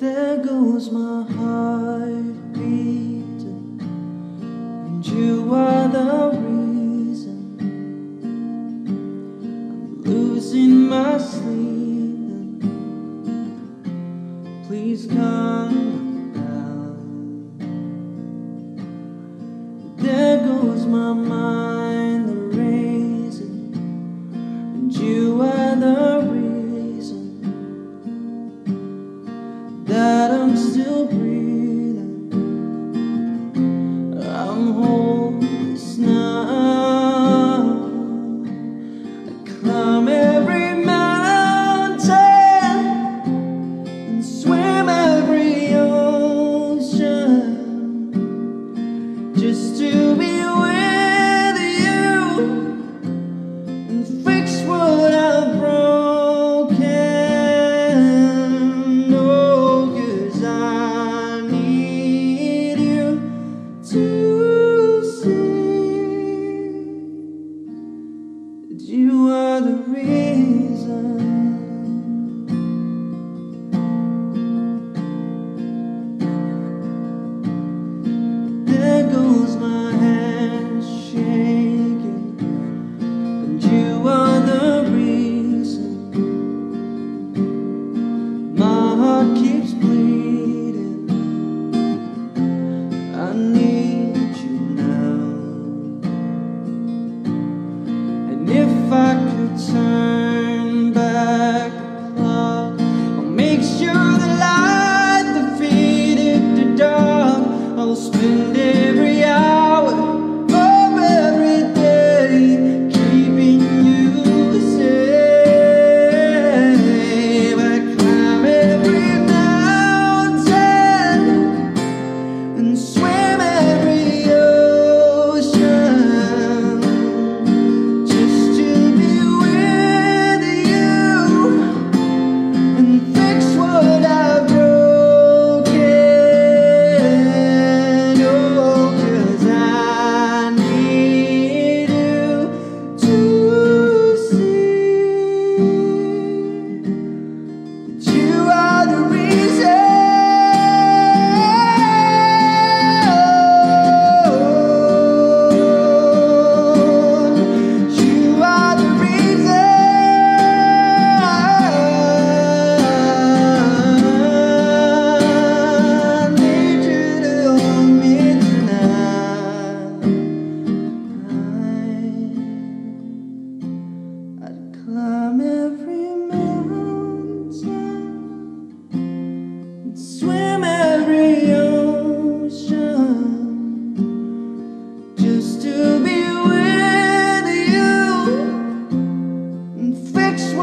There goes my heart beating, and you are the reason I'm losing my sleep. Please come down. There goes my mind. still breathing. I'm homeless now. I climb every mountain and swim every ocean just to.